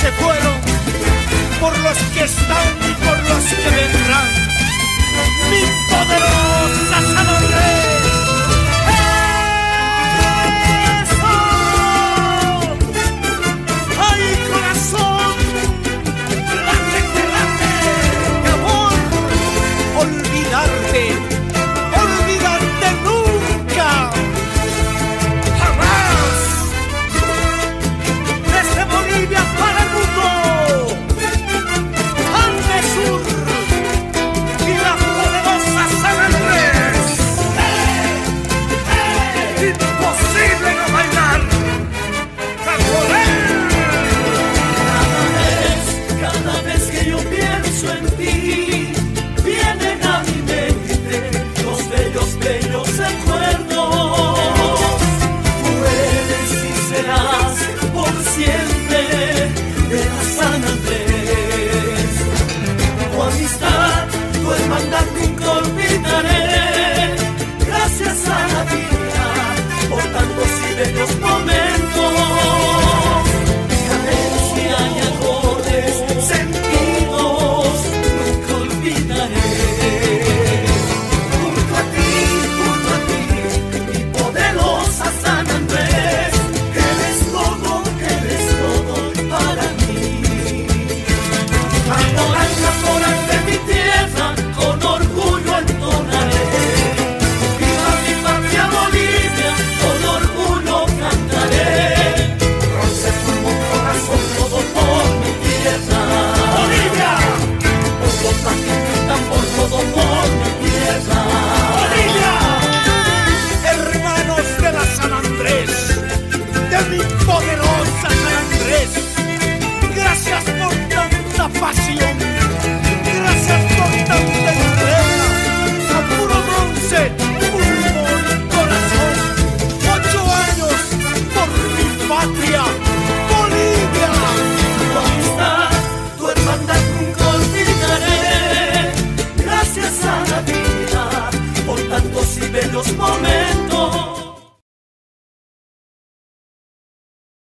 se fueron, por los que están por de que cantan por todo por mi tierra. ¡Familia! Hermanos de la San Andrés, de mi poderosa San Andrés, gracias por tanta pasión. los momentos.